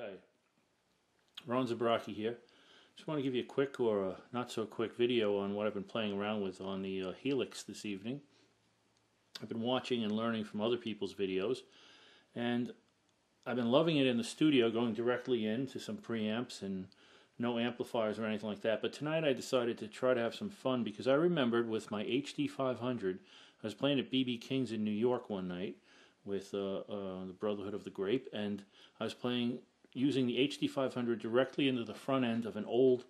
Okay, Ron Zabrocki here. Just want to give you a quick or a not so quick video on what I've been playing around with on the uh, Helix this evening. I've been watching and learning from other people's videos and I've been loving it in the studio going directly into some preamps and no amplifiers or anything like that but tonight I decided to try to have some fun because I remembered with my HD 500 I was playing at BB King's in New York one night with uh, uh, the Brotherhood of the Grape, and I was playing using the HD500 directly into the front end of an old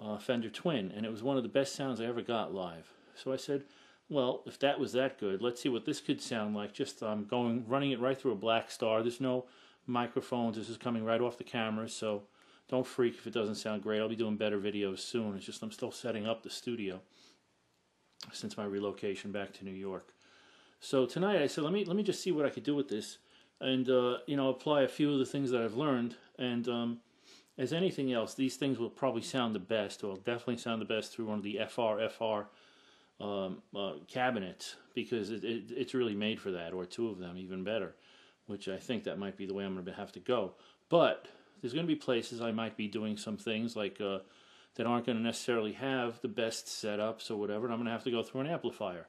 uh, Fender Twin, and it was one of the best sounds I ever got live. So I said, well, if that was that good, let's see what this could sound like. Just um, going, running it right through a Blackstar. There's no microphones. This is coming right off the camera, so don't freak if it doesn't sound great. I'll be doing better videos soon. It's just I'm still setting up the studio since my relocation back to New York. So tonight I said, let me let me just see what I could do with this, and uh, you know, apply a few of the things that I've learned. And um, as anything else, these things will probably sound the best, or definitely sound the best through one of the FR um, uh, cabinets because it, it, it's really made for that, or two of them even better. Which I think that might be the way I'm going to have to go. But there's going to be places I might be doing some things like uh, that aren't going to necessarily have the best setups or whatever, and I'm going to have to go through an amplifier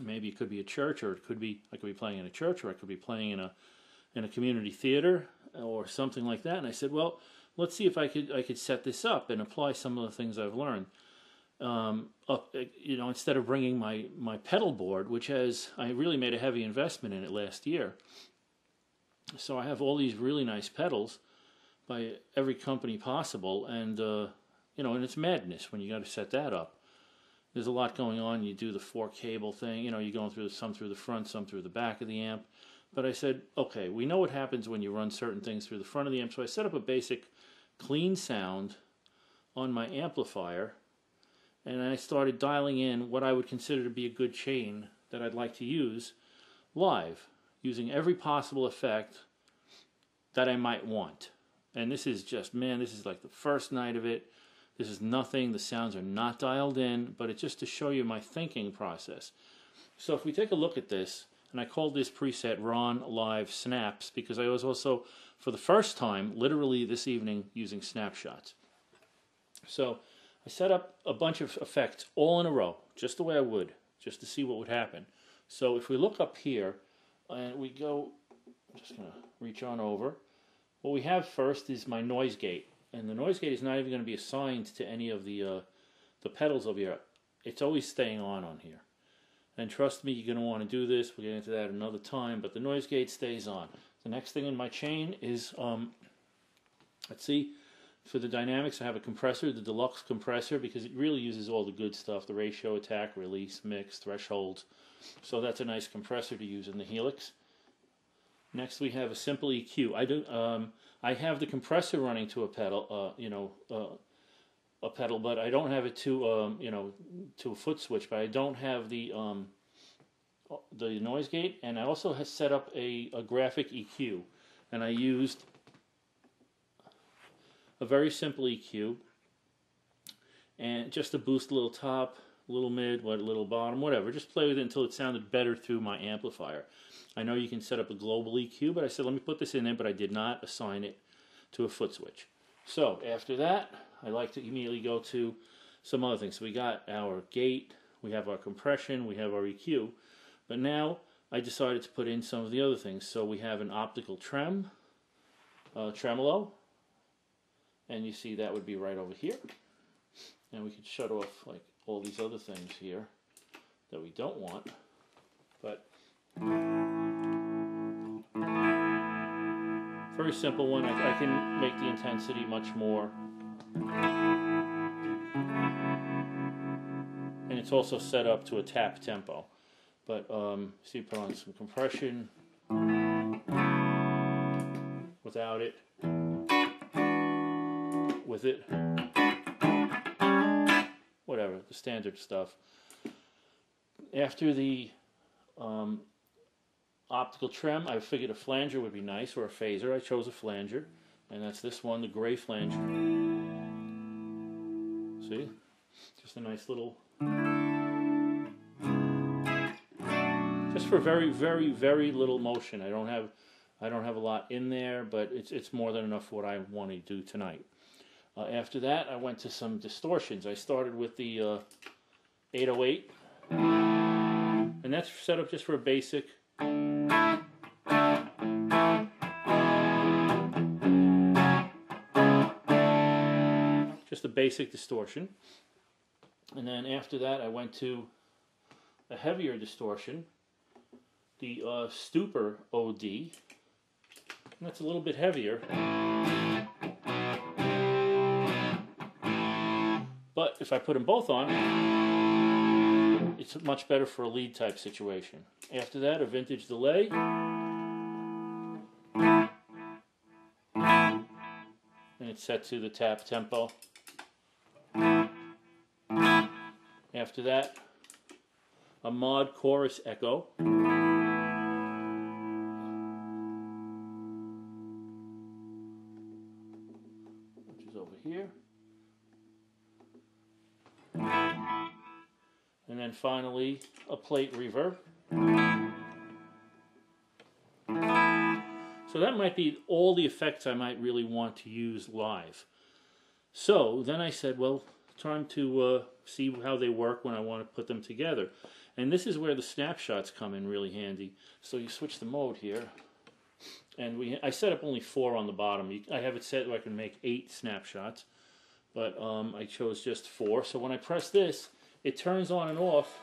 maybe it could be a church or it could be I could be playing in a church or I could be playing in a in a community theater or something like that. And I said well let's see if I could I could set this up and apply some of the things I've learned. Um, up, you know instead of bringing my my pedal board which has I really made a heavy investment in it last year. So I have all these really nice pedals by every company possible and uh, you know and it's madness when you got to set that up there's a lot going on. You do the four cable thing, you know, you're going through some through the front, some through the back of the amp. But I said, okay, we know what happens when you run certain things through the front of the amp. So I set up a basic clean sound on my amplifier and I started dialing in what I would consider to be a good chain that I'd like to use live, using every possible effect that I might want. And this is just, man, this is like the first night of it. This is nothing. The sounds are not dialed in, but it's just to show you my thinking process. So if we take a look at this, and I called this preset Ron Live Snaps because I was also, for the first time, literally this evening, using snapshots. So I set up a bunch of effects all in a row, just the way I would, just to see what would happen. So if we look up here, and we go, I'm just going to reach on over. What we have first is my noise gate and the noise gate is not even going to be assigned to any of the uh, the pedals over here. It's always staying on on here. And trust me, you're going to want to do this. We'll get into that another time, but the noise gate stays on. The next thing in my chain is, um, let's see, for the dynamics, I have a compressor, the deluxe compressor, because it really uses all the good stuff, the ratio, attack, release, mix, thresholds. So that's a nice compressor to use in the Helix. Next, we have a simple EQ. I do. Um, I have the compressor running to a pedal. Uh, you know, uh, a pedal, but I don't have it to um, you know to a foot switch. But I don't have the um, the noise gate, and I also have set up a, a graphic EQ, and I used a very simple EQ, and just to boost a little top, little mid, what little bottom, whatever. Just play with it until it sounded better through my amplifier. I know you can set up a global EQ, but I said let me put this in there, but I did not assign it to a foot switch. So after that, I like to immediately go to some other things. So we got our gate, we have our compression, we have our EQ, but now I decided to put in some of the other things. So we have an optical trem, uh, tremolo, and you see that would be right over here. And we could shut off like all these other things here that we don't want. But very simple one. I, I can make the intensity much more. And it's also set up to a tap tempo. But um, see, put on some compression without it, with it, whatever, the standard stuff. After the um, optical trem, I figured a flanger would be nice, or a phaser. I chose a flanger, and that's this one, the gray flanger. See? Just a nice little... Just for very, very, very little motion. I don't have I don't have a lot in there, but it's it's more than enough for what I want to do tonight. Uh, after that, I went to some distortions. I started with the uh, 808, and that's set up just for a basic. Just a basic distortion. And then after that, I went to a heavier distortion, the uh, Stupor OD. And that's a little bit heavier. If I put them both on, it's much better for a lead type situation. After that, a vintage delay. And it's set to the tap tempo. After that, a mod chorus echo. Finally, a plate reverb. So that might be all the effects I might really want to use live. So then I said, well, time to uh, see how they work when I want to put them together. And this is where the snapshots come in really handy. So you switch the mode here. And we, I set up only four on the bottom. I have it set where I can make eight snapshots. But um, I chose just four. So when I press this, it turns on and off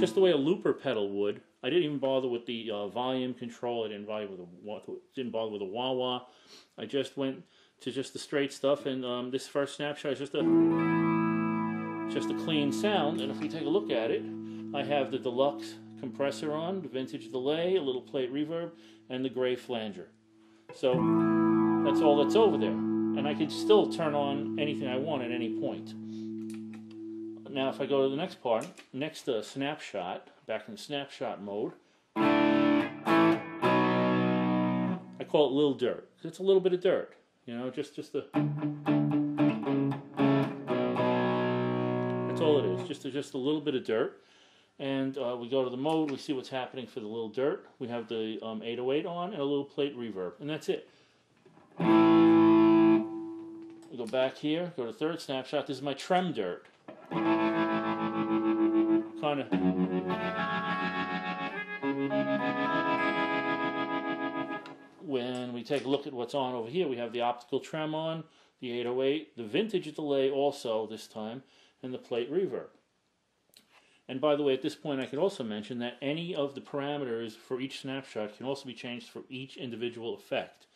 just the way a looper pedal would. I didn't even bother with the uh, volume control. I didn't bother with a didn't bother with a wah wah. I just went to just the straight stuff. And um, this first snapshot is just a just a clean sound. And if we take a look at it, I have the deluxe compressor on, the vintage delay, a little plate reverb, and the gray flanger. So that's all that's over there. And I can still turn on anything I want at any point. Now if I go to the next part, next uh, snapshot, back in snapshot mode, I call it little dirt. It's a little bit of dirt. You know, just just a. That's all it is. Just just a little bit of dirt. And uh, we go to the mode. We see what's happening for the little dirt. We have the um, 808 on and a little plate reverb, and that's it. We go back here. Go to third snapshot. This is my trem dirt. Kind when we take a look at what's on over here, we have the optical trem on, the 808, the vintage delay also this time, and the plate reverb. And by the way, at this point I could also mention that any of the parameters for each snapshot can also be changed for each individual effect.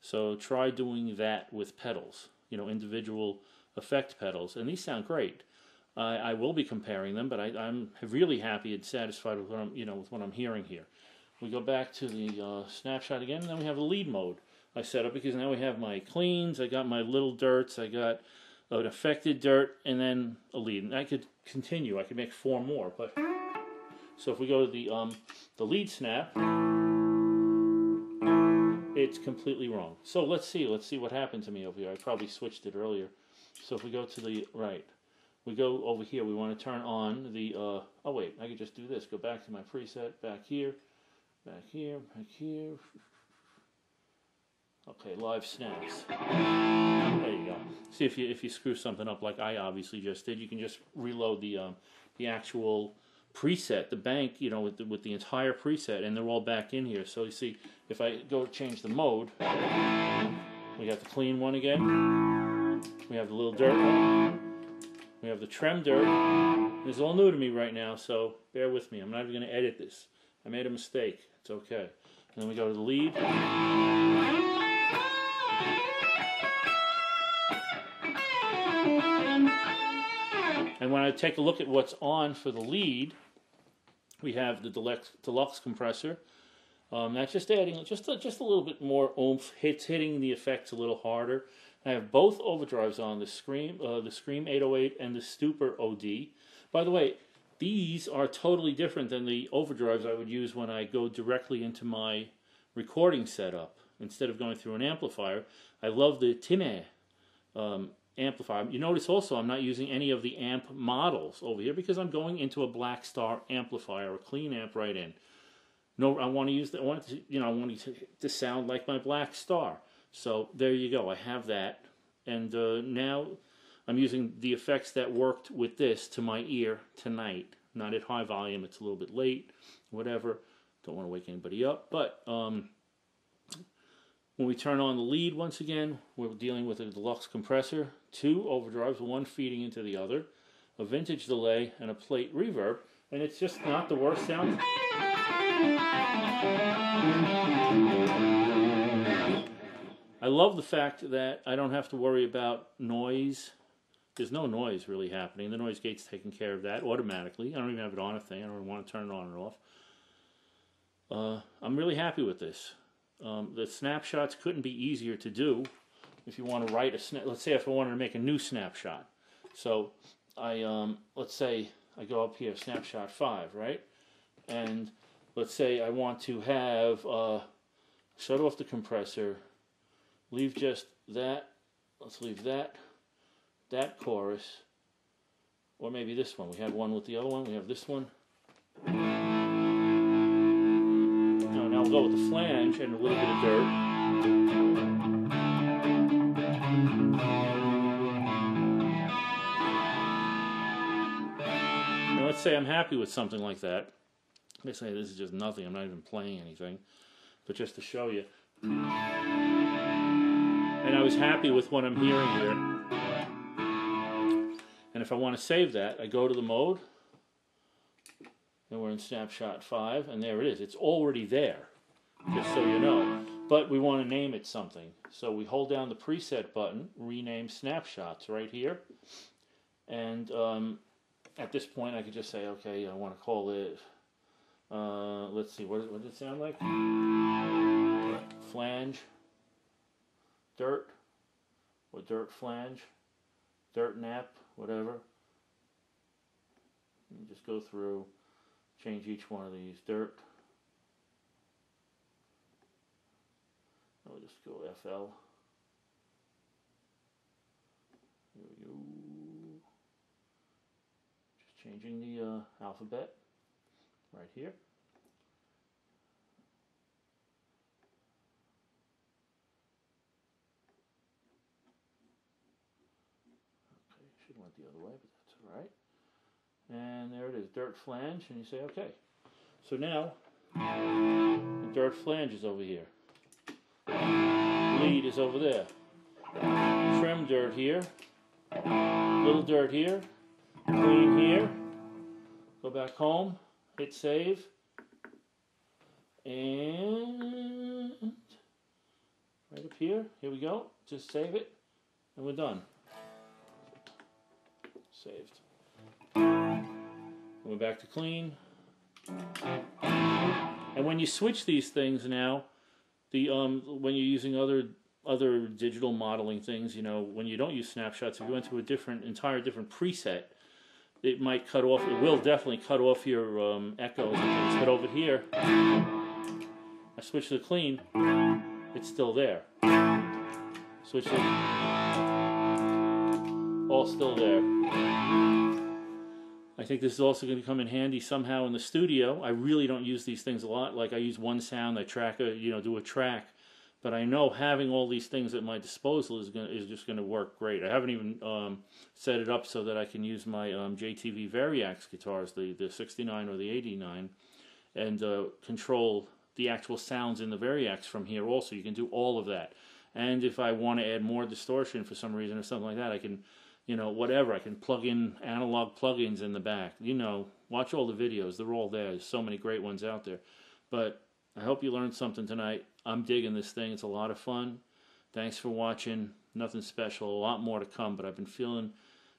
So try doing that with pedals, you know, individual effect pedals, and these sound great. I, I will be comparing them, but I, am really happy and satisfied with what I'm, you know, with what I'm hearing here. We go back to the uh, snapshot again, and then we have the lead mode I set up because now we have my cleans, I got my little dirts, I got an affected dirt, and then a lead. And I could continue, I could make four more. But So if we go to the, um, the lead snap, it's completely wrong. So let's see, let's see what happened to me over here. I probably switched it earlier. So if we go to the right, we go over here, we want to turn on the, uh, oh wait, I could just do this. Go back to my preset, back here, Back here, back here. Okay, live snaps. There you go. See if you if you screw something up like I obviously just did, you can just reload the um, the actual preset, the bank, you know, with the, with the entire preset, and they're all back in here. So you see, if I go change the mode, we got the clean one again. We have the little dirt one. We have the trem dirt. It's all new to me right now, so bear with me. I'm not even going to edit this. I made a mistake. It's okay. And then we go to the lead. And when I take a look at what's on for the lead, we have the deluxe, deluxe compressor. Um, that's just adding just a, just a little bit more oomph. It's hitting the effects a little harder. I have both overdrives on the Scream, uh, the Scream 808 and the Stupor OD. By the way, these are totally different than the overdrives I would use when I go directly into my recording setup. Instead of going through an amplifier, I love the Time um, amplifier. You notice also I'm not using any of the amp models over here because I'm going into a Blackstar amplifier, a clean amp right in. no, I want to use the, I want to, you know, I want it to, to sound like my Blackstar. So there you go. I have that, and uh, now I'm using the effects that worked with this to my ear tonight. Not at high volume. It's a little bit late. Whatever. Don't want to wake anybody up. But um, when we turn on the lead once again, we're dealing with a deluxe compressor, two overdrives, one feeding into the other, a vintage delay, and a plate reverb. And it's just not the worst sound. I love the fact that I don't have to worry about noise. There's no noise really happening. The noise gate's taking care of that automatically. I don't even have it on a thing. I don't want to turn it on or off. Uh, I'm really happy with this. Um, the snapshots couldn't be easier to do if you want to write a snap. Let's say if I wanted to make a new snapshot. So I um, let's say I go up here, snapshot five, right? And let's say I want to have uh, shut off the compressor, leave just that. Let's leave that that chorus, or maybe this one. We had one with the other one. We have this one. Now, now we'll go with the flange and a little bit of dirt. Now let's say I'm happy with something like that. Let's say this is just nothing. I'm not even playing anything, but just to show you. And I was happy with what I'm hearing here. And if I want to save that, I go to the mode, and we're in snapshot 5, and there it is. It's already there, just so you know. But we want to name it something. So we hold down the preset button, rename snapshots right here. And um, at this point, I could just say, okay, I want to call it, uh, let's see, what, what it sound like? Flange, dirt, or dirt flange, dirt nap, whatever. You just go through, change each one of these. Dirt. I'll just go FL. Just changing the uh, alphabet right here. Should went the other way, but that's all right. And there it is, dirt flange, and you say, okay. So now, the dirt flange is over here. Lead is over there. Trem dirt here. Little dirt here. Clean here. Go back home. Hit save. And right up here, here we go. Just save it, and we're done saved. We're back to clean. And when you switch these things now, the um, when you're using other other digital modeling things, you know, when you don't use snapshots, if you went to a different, entire different preset, it might cut off. It will definitely cut off your um, echoes. But over here, I switch to clean. It's still there. Switch it all still there. I think this is also going to come in handy somehow in the studio. I really don't use these things a lot. Like I use one sound, I track a, you know, do a track. But I know having all these things at my disposal is going to, is just going to work great. I haven't even um, set it up so that I can use my um, JTV Variax guitars, the the 69 or the 89, and uh, control the actual sounds in the Variax from here. Also, you can do all of that. And if I want to add more distortion for some reason or something like that, I can you know, whatever. I can plug in analog plugins in the back. You know, watch all the videos. They're all there. There's so many great ones out there. But I hope you learned something tonight. I'm digging this thing. It's a lot of fun. Thanks for watching. Nothing special. A lot more to come. But I've been feeling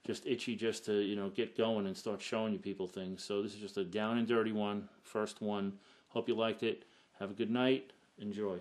just itchy just to, you know, get going and start showing you people things. So this is just a down and dirty one. First one. Hope you liked it. Have a good night. Enjoy.